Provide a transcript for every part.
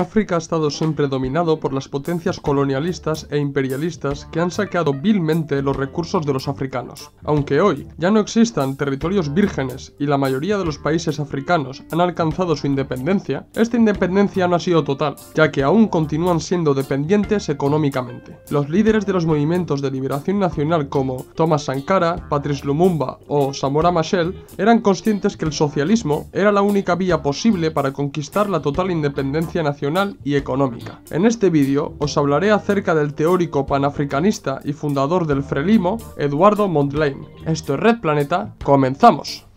África ha estado siempre dominado por las potencias colonialistas e imperialistas que han saqueado vilmente los recursos de los africanos. Aunque hoy ya no existan territorios vírgenes y la mayoría de los países africanos han alcanzado su independencia, esta independencia no ha sido total, ya que aún continúan siendo dependientes económicamente. Los líderes de los movimientos de liberación nacional como Thomas Sankara, Patrice Lumumba o Samora Machel eran conscientes que el socialismo era la única vía posible para conquistar la total independencia nacional y económica. En este vídeo os hablaré acerca del teórico panafricanista y fundador del Frelimo, Eduardo Mondlane. Esto es Red Planeta, comenzamos.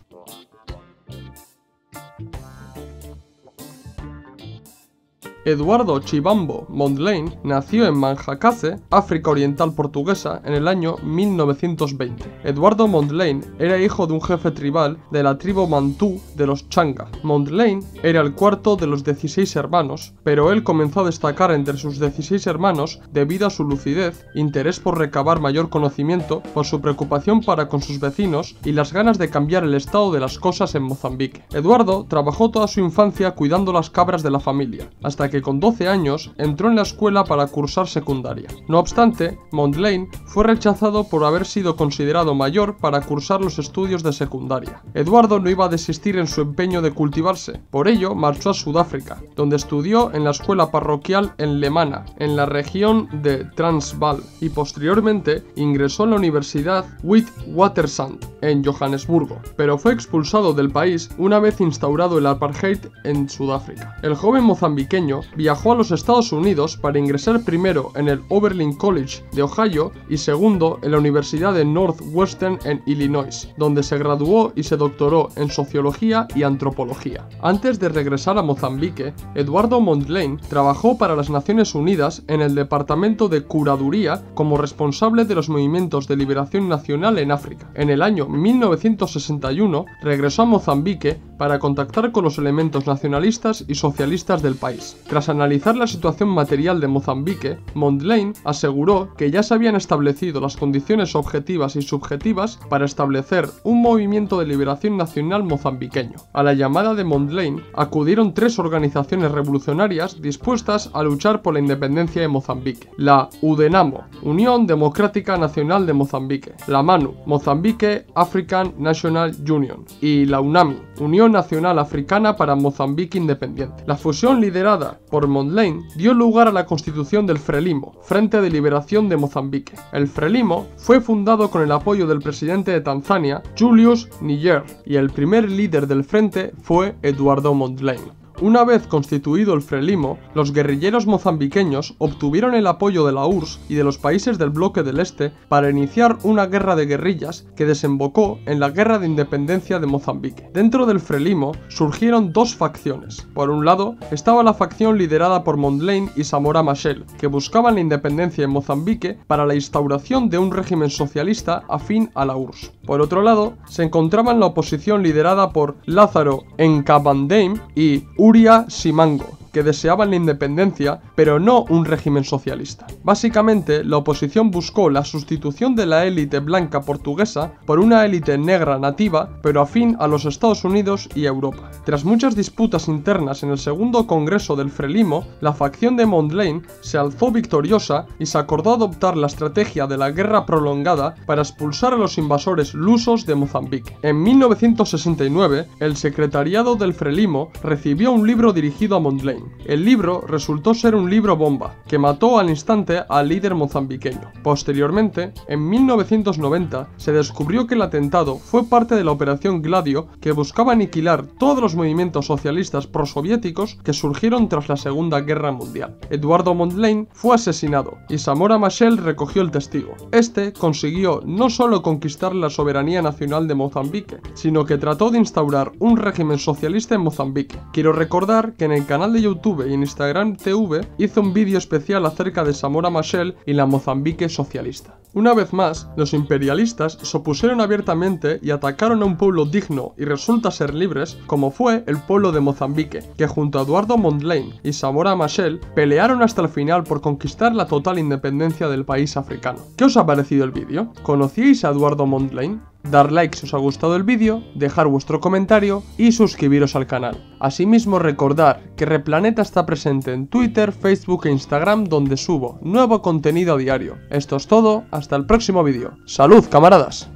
Eduardo Chibambo Mondlane nació en Manjacase, África Oriental Portuguesa, en el año 1920. Eduardo Mondlane era hijo de un jefe tribal de la tribu Mantú de los Changa. Mondlane era el cuarto de los 16 hermanos, pero él comenzó a destacar entre sus 16 hermanos debido a su lucidez, interés por recabar mayor conocimiento, por su preocupación para con sus vecinos y las ganas de cambiar el estado de las cosas en Mozambique. Eduardo trabajó toda su infancia cuidando las cabras de la familia, hasta que que con 12 años entró en la escuela para cursar secundaria. No obstante, Mondlane fue rechazado por haber sido considerado mayor para cursar los estudios de secundaria. Eduardo no iba a desistir en su empeño de cultivarse, por ello marchó a Sudáfrica, donde estudió en la escuela parroquial en Lemana, en la región de Transvaal, y posteriormente ingresó en la Universidad Witwatersrand, en Johannesburgo, pero fue expulsado del país una vez instaurado el apartheid en Sudáfrica. El joven mozambiqueño viajó a los Estados Unidos para ingresar primero en el Oberlin College de Ohio y segundo en la Universidad de Northwestern en Illinois, donde se graduó y se doctoró en sociología y antropología. Antes de regresar a Mozambique, Eduardo Mondlane trabajó para las Naciones Unidas en el Departamento de Curaduría como responsable de los movimientos de liberación nacional en África. En el año 1961 regresó a Mozambique para contactar con los elementos nacionalistas y socialistas del país. Tras analizar la situación material de Mozambique, Mondlane aseguró que ya se habían establecido las condiciones objetivas y subjetivas para establecer un movimiento de liberación nacional mozambiqueño. A la llamada de Mondlane acudieron tres organizaciones revolucionarias dispuestas a luchar por la independencia de Mozambique. La UDENAMO, Unión Democrática Nacional de Mozambique, la MANU, Mozambique African National Union, y la UNAMI, Unión Nacional Africana para Mozambique Independiente. La fusión liderada por Mondlane dio lugar a la constitución del Frelimo, Frente de Liberación de Mozambique. El Frelimo fue fundado con el apoyo del presidente de Tanzania, Julius Nyerere, y el primer líder del frente fue Eduardo Mondlane. Una vez constituido el Frelimo, los guerrilleros mozambiqueños obtuvieron el apoyo de la URSS y de los países del bloque del Este para iniciar una guerra de guerrillas que desembocó en la Guerra de Independencia de Mozambique. Dentro del Frelimo surgieron dos facciones. Por un lado estaba la facción liderada por Mondlane y Samora Machel, que buscaban la independencia en Mozambique para la instauración de un régimen socialista afín a la URSS. Por otro lado, se encontraban la oposición liderada por Lázaro Nkabandame y Uria Simango, que deseaban la independencia, pero no un régimen socialista. Básicamente, la oposición buscó la sustitución de la élite blanca portuguesa por una élite negra nativa, pero afín a los Estados Unidos y Europa. Tras muchas disputas internas en el segundo congreso del Frelimo, la facción de Mondlane se alzó victoriosa y se acordó adoptar la estrategia de la guerra prolongada para expulsar a los invasores lusos de Mozambique. En 1969, el secretariado del Frelimo recibió un libro dirigido a Mondlane. El libro resultó ser un libro bomba, que mató al instante al líder mozambiqueño. Posteriormente, en 1990, se descubrió que el atentado fue parte de la Operación Gladio que buscaba aniquilar todos los movimientos socialistas prosoviéticos que surgieron tras la Segunda Guerra Mundial. Eduardo Mondlane fue asesinado y Samora Machel recogió el testigo. Este consiguió no solo conquistar la soberanía nacional de Mozambique, sino que trató de instaurar un régimen socialista en Mozambique. Quiero recordar que en el canal de YouTube YouTube y en Instagram TV hizo un vídeo especial acerca de Samora Machel y la Mozambique socialista. Una vez más, los imperialistas se opusieron abiertamente y atacaron a un pueblo digno y resulta ser libres, como fue el pueblo de Mozambique, que junto a Eduardo Mondlane y Samora Machel pelearon hasta el final por conquistar la total independencia del país africano. ¿Qué os ha parecido el vídeo? ¿Conocíais a Eduardo Mondlane? Dar like si os ha gustado el vídeo, dejar vuestro comentario y suscribiros al canal. Asimismo recordar que Replaneta está presente en Twitter, Facebook e Instagram donde subo nuevo contenido a diario. Esto es todo, hasta el próximo vídeo. ¡Salud camaradas!